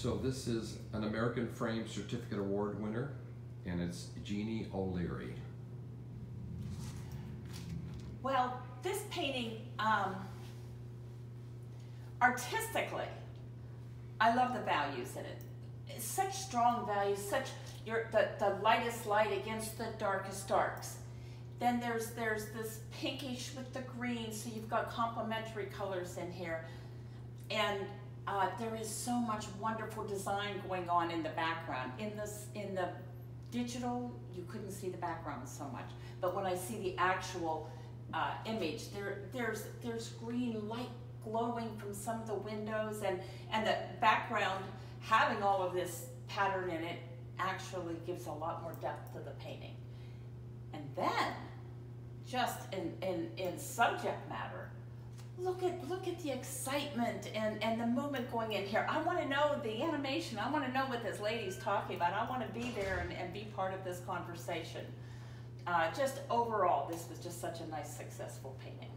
So this is an American Frame Certificate Award winner, and it's Jeanne O'Leary. Well, this painting, um, artistically, I love the values in it. It's such strong values, such your the, the lightest light against the darkest darks. Then there's there's this pinkish with the green, so you've got complementary colors in here. And uh, there is so much wonderful design going on in the background. In this in the digital, you couldn't see the background so much. But when I see the actual uh, image, there there's there's green light glowing from some of the windows and, and the background having all of this pattern in it actually gives a lot more depth to the painting. And then, just in, in, in subject matter, look at look at the excitement and, and the going in here. I want to know the animation. I want to know what this lady's talking about. I want to be there and, and be part of this conversation. Uh, just overall, this was just such a nice, successful painting.